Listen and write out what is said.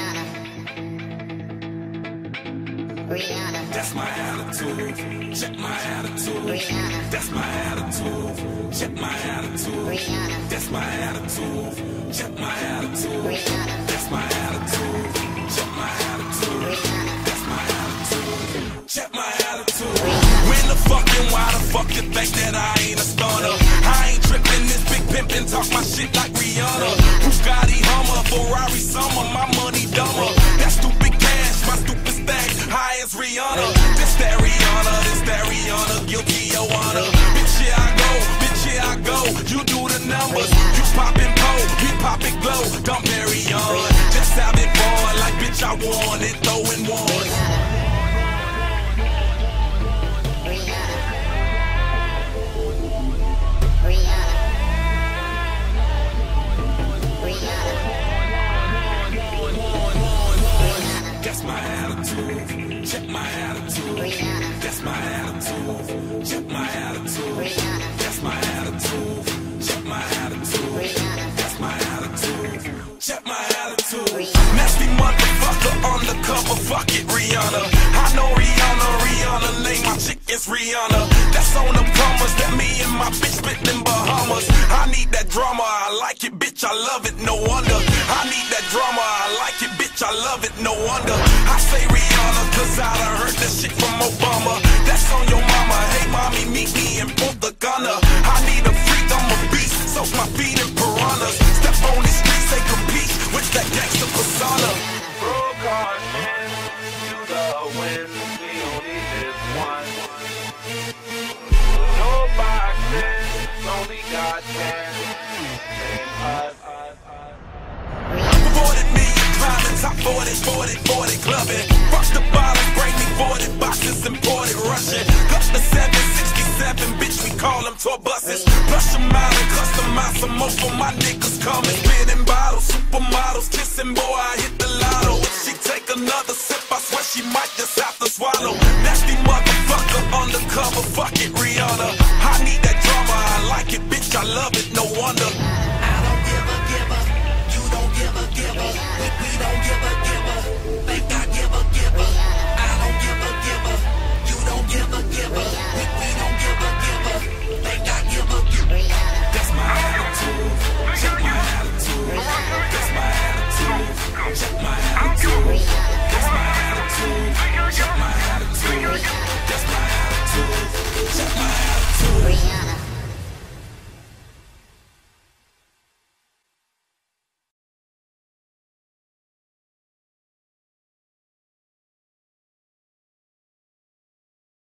Rihanna. Rihanna. That's my attitude. Check my attitude. Rihanna. That's my attitude. Check my attitude. Rihanna. That's my attitude. Check my attitude. Rihanna. That's my attitude. Check my attitude. Rihanna. That's my attitude. Check my attitude. When the fuck and why the fuck you think that I ain't a stunner? I ain't tripping this big pimpin' talk my shit like Rihanna. Bugatti Hummer, Ferrari Summer, my Rihanna. This that Rihanna, this that Rihanna, guilty your honor. Bitch, here I go, bitch, here I go. You do the numbers, you poppin' pole, we poppin' glow. Don't marry on, just have it fun like bitch I won it, Check my attitude. Rihanna. That's my attitude. Check my attitude. Rihanna. That's my attitude. Check my attitude. Rihanna. That's my attitude. Check my attitude. Rihanna. Nasty motherfucker on the cover. Fuck it, Rihanna. I know Rihanna. Rihanna name my chick is Rihanna. That's on the promise that me and my bitch spit in Bahamas. I need that drama. I like it, bitch. I love it. No wonder. I need that drama. I like it. I love it. No wonder. I say Rihanna cause I done heard that shit from Obama. That's on your mama. Tour buses. Flush them out and customize some more for my niggas coming. Spinning bottles, supermodels, kissing, boy, I hit the lotto. If she take another sip, I swear she might just have to swallow. Nasty motherfucker undercover, fuck it, Rihanna. I need that drama, I like it, bitch, I love it.